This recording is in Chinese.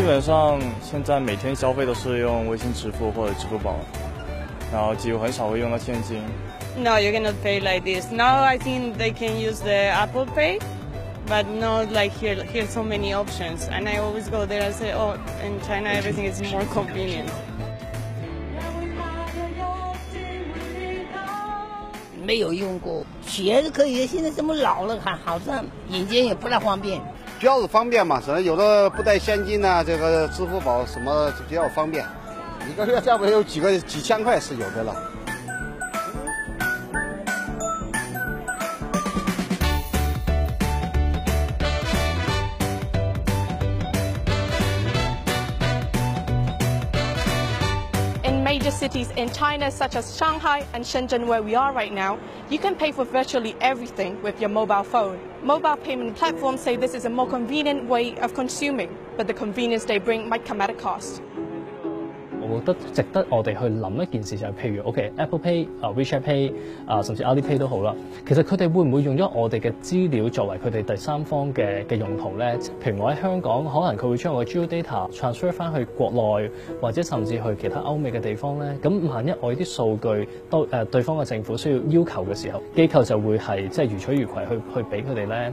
基本上现在每天消费都是用微信支付或者支付宝，然后几乎很少会用到现金。No, you cannot pay like this. Now I think they can use the Apple Pay, but not like here. Here's so many options, and I always go there and say, oh, in China everything is more convenient. 没有用过，学是可以，现在这么老了，还好像眼睛也不太方便。主要是方便嘛，可能有的不带现金呢，这个支付宝什么比较方便，一个月差不多有几个几千块是有的了。Major cities in China, such as Shanghai and Shenzhen, where we are right now, you can pay for virtually everything with your mobile phone. Mobile payment platforms say this is a more convenient way of consuming, but the convenience they bring might come at a cost. 我覺得值得我哋去諗一件事就係，譬如 OK，Apple Pay 啊、WeChat Pay 啊，甚至 Alipay 都好啦。其實佢哋會唔會用咗我哋嘅資料作為佢哋第三方嘅嘅用途咧？譬如我喺香港，可能佢會將我嘅 geodata transfer 翻去國內，或者甚至去其他歐美嘅地方咧。咁萬一我啲數據都誒對方嘅政府需要要求嘅時候，機構就會係即係如取如攜去去俾佢哋咧。